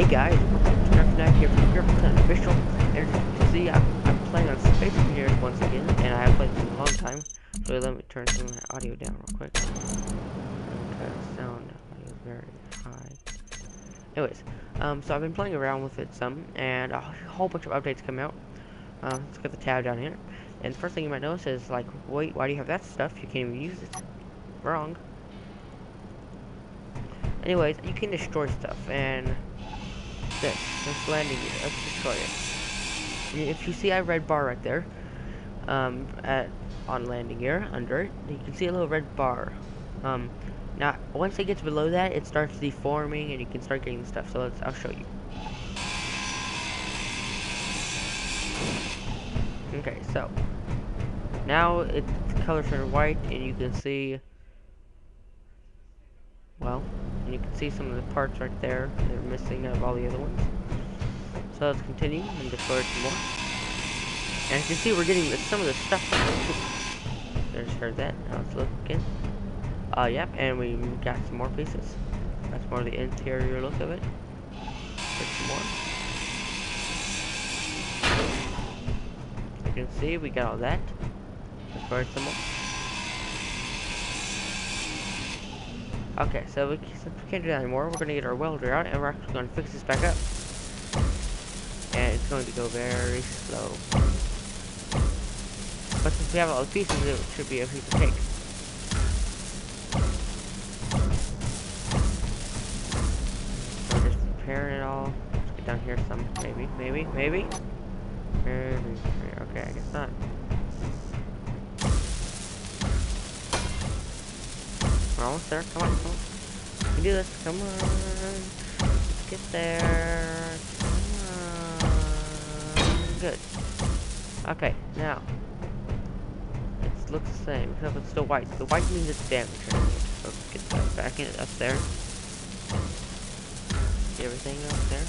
Hey guys, Snapchat here from Griffin Official, and as you can see, I'm, I'm playing on Space Engineers once again, and I have played for a long time, so let me turn some of my audio down real quick. Okay, sound is very high. Anyways, um, so I've been playing around with it some, and a whole bunch of updates come out. Um, let's get the tab down here, and the first thing you might notice is, like, wait, why do you have that stuff? You can't even use it. Wrong. Anyways, you can destroy stuff, and this, this landing gear, let's destroy it. If you see a red bar right there, um, at, on landing gear, under it, you can see a little red bar. Um, now, once it gets below that, it starts deforming, and you can start getting stuff, so let's, I'll show you. Okay, so, now it's color turned white, and you can see, well, and you can see some of the parts right there. They're missing out of all the other ones. So let's continue and destroy some more. And you can see we're getting the, some of the stuff. There's heard that. Now let's look again. Uh, yep, and we got some more pieces. That's more the interior look of it. There's some more. You can see we got all that. Destroyed some more. Okay, so we, since we can't do that anymore, we're to get our welder out, and we're actually to fix this back up. And it's going to go very slow. But since we have all the pieces, it should be a piece of cake. Just preparing it all. Let's get down here some, maybe, maybe, maybe. Maybe, okay, I guess not. We're almost there. Come on, come on. We can do this. Come on. Let's get there. Come on. Good. Okay, now. It looks the same, except it's still white. The white means it's damaged. So let's get that back in it up there. Get everything up there.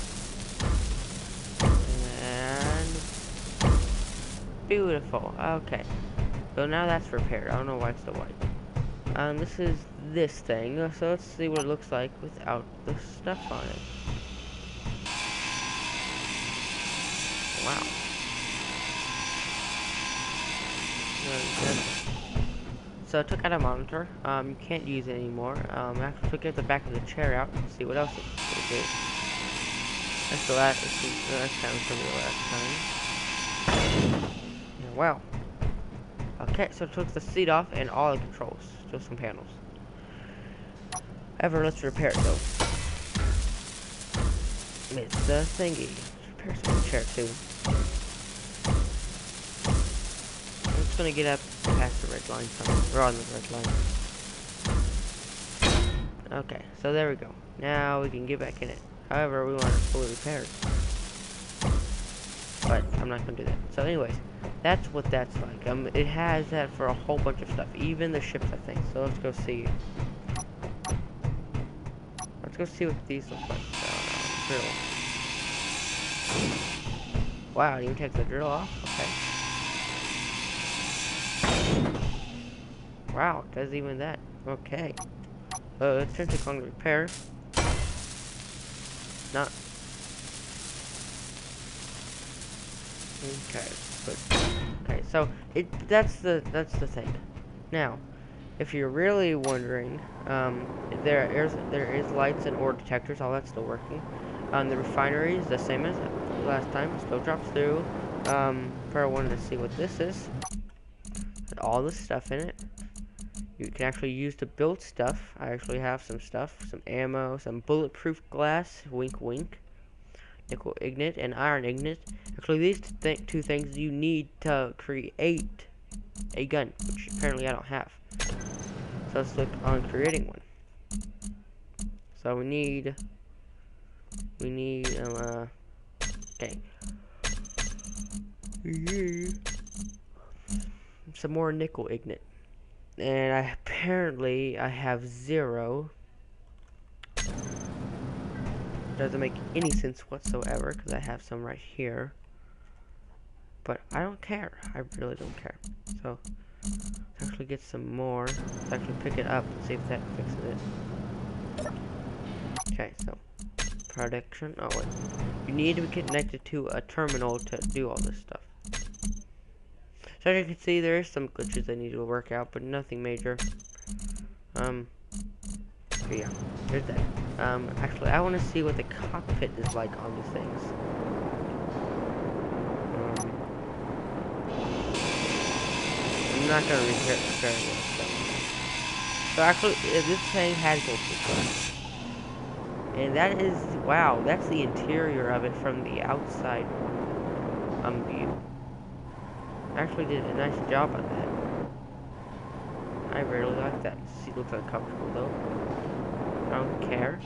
And beautiful. Okay. So now that's repaired. I don't know why it's still white. Um, this is this thing, so let's see what it looks like without the stuff on it. Wow. So I took out a monitor. Um, you can't use it anymore. Um, I took it the back of the chair out to see what else it do. That's the last. This is the last time from the last time. Wow. Okay, so I took the seat off and all the controls, just some panels. Ever, let's repair it though. It's the thingy. Repair some chair too. I'm just gonna get up past the red line. We're on the red line. Okay, so there we go. Now we can get back in it. However, we want it fully repaired. But I'm not gonna do that. So anyways, that's what that's like. Um, it has that for a whole bunch of stuff, even the ships, I think. So let's go see. Let's go see what these look like. drill. Wow, you take the drill off? Okay. Wow, does even that. Okay. Uh, let's turn to on repair. Not. Okay, but okay, so it that's the that's the thing. Now, if you're really wondering, um, there is there is lights and ore detectors. All that's still working. Um, the refinery is the same as last time. Still drops through. Um, for I wanted to see what this is. All the stuff in it. You can actually use to build stuff. I actually have some stuff, some ammo, some bulletproof glass. Wink, wink. Nickel ingot and iron ingot. Actually, these th two things you need to create a gun, which apparently I don't have. So let's look on creating one. So we need, we need, um, uh, okay. Some more nickel ingot. And I apparently I have zero. Doesn't make any sense whatsoever because I have some right here. But I don't care. I really don't care. So actually get some more. Let's actually pick it up and see if that fixes it. Okay, so prediction. Oh wait, you need to be connected to a terminal to do all this stuff. So as you can see, there is some glitches I need to work out, but nothing major. Um, yeah, there's that. Um, actually, I want to see what the cockpit is like on these things. Um, I'm not gonna repair, repair this. So actually, this thing has glitches. And that is, wow, that's the interior of it from the outside um, view. Actually did a nice job on that. I really like that. It looks uncomfortable though. I don't care.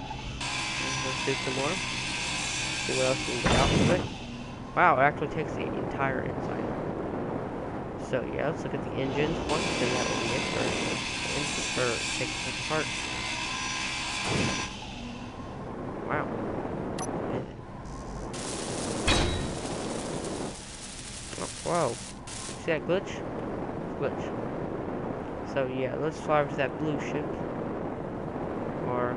Let's do some more. See what else we can get out of it. Wow, it actually takes the entire inside. So yeah, let's look at the engines once, and that will be it for, for taking it apart. Wow. Oh, whoa. See that glitch? Glitch. So yeah, let's fly over to that blue ship. Or...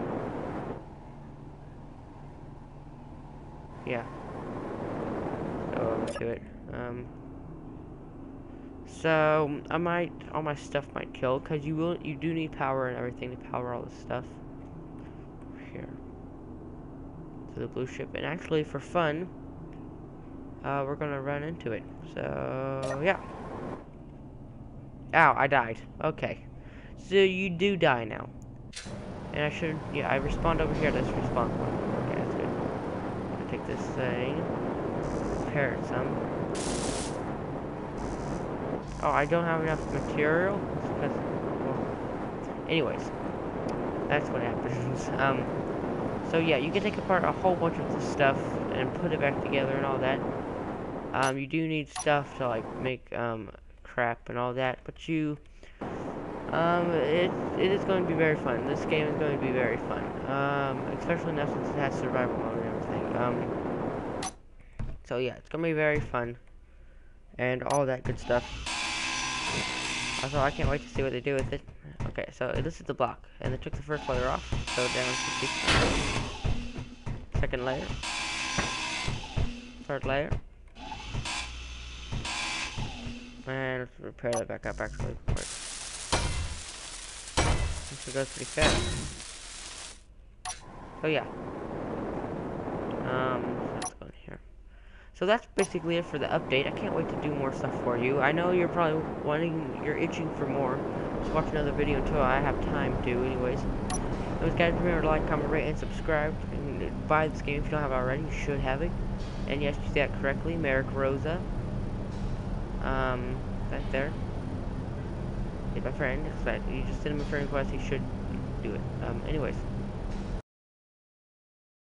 Yeah. Go over to it. Um... So, I might, all my stuff might kill, because you will, you do need power and everything to power all this stuff. Here to the blue ship. And actually, for fun, uh, we're gonna run into it. So, yeah. Ow, I died. Okay. So you do die now. And I should, yeah, I respawned over here. Let's respawn one. Okay, that's good. i take this thing, repair some. Oh, I don't have enough material? Because, well, anyways, that's what happens. um, so yeah, you can take apart a whole bunch of this stuff and put it back together and all that. Um, you do need stuff to like make um, crap and all that, but you, um, it, it is going to be very fun. This game is going to be very fun, um, especially now since it has survival mode and everything. Um, so yeah, it's going to be very fun and all that good stuff. Also, I can't wait to see what they do with it. Okay, so this is the block, and they took the first layer off, so down to the Second layer. Third layer. And let's repair that back up actually quick. This goes pretty fast. Oh yeah. Um, so that's basically it for the update. I can't wait to do more stuff for you. I know you're probably wanting, you're itching for more. Just watch another video until I have time to, anyways. Anyways, guys, remember to like, comment, rate, and subscribe. And buy this game if you don't have it already. You should have it. And yes, you said that correctly. Merrick Rosa. Um, right there. He's my friend. You just send him a friend request. He should do it. Um, anyways.